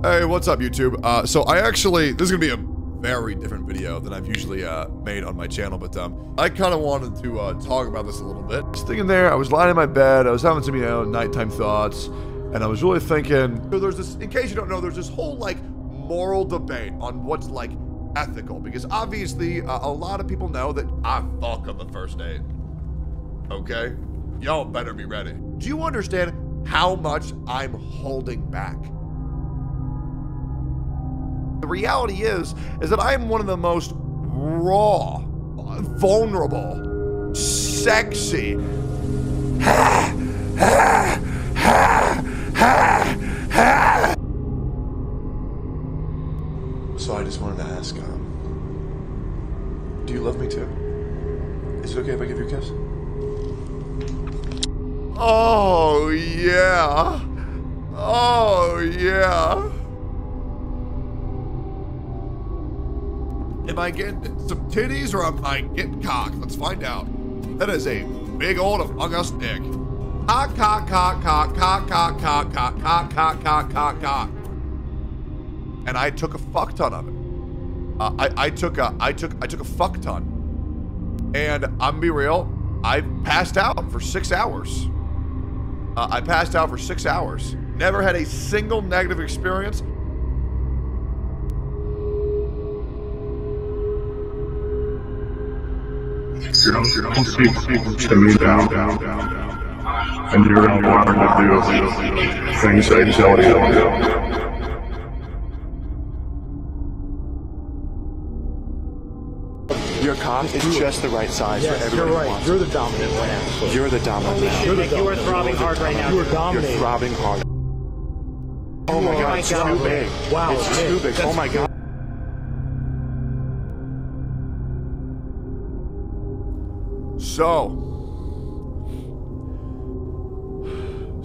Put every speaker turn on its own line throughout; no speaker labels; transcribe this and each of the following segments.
Hey, what's up, YouTube? Uh, so I actually, this is gonna be a very different video than I've usually uh, made on my channel, but um, I kind of wanted to uh, talk about this a little bit. Just thinking there, I was lying in my bed, I was having some, you know, nighttime thoughts, and I was really thinking, so there's this, in case you don't know, there's this whole, like, moral debate on what's, like, ethical, because obviously, uh, a lot of people know that I fuck on the first date. Okay? Y'all better be ready. Do you understand how much I'm holding back? The reality is, is that I am one of the most raw, vulnerable, sexy,
So I just wanted to ask, um, do you love me too? Is it okay if I give you a kiss?
Oh, yeah. Oh, yeah. Am I getting some titties or am I getting cock? Let's find out. That is a big old among us dick. Cock, cock, cock, cock, cock, cock, cock, cock, cock, cock, cock, cock, cock. And I took a fuck ton of it. Uh, I, I took a, I took, I took a fuck ton. And I'm be real, I passed out for six hours. Uh, I passed out for six hours. Never had a single negative experience.
You don't, you don't speak to me down, and you're empowered to do things I tell you.
Your cock is just the right size for
Yes,
everybody
you're right.
wants
You're the dominant one.
You're the dominant man.
You're the
Nick, you are
dominant
throbbing
one.
hard right now.
You are
You're throbbing hard. Oh my god, it's too big.
Wow,
It's too big. Oh my god.
So.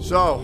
So.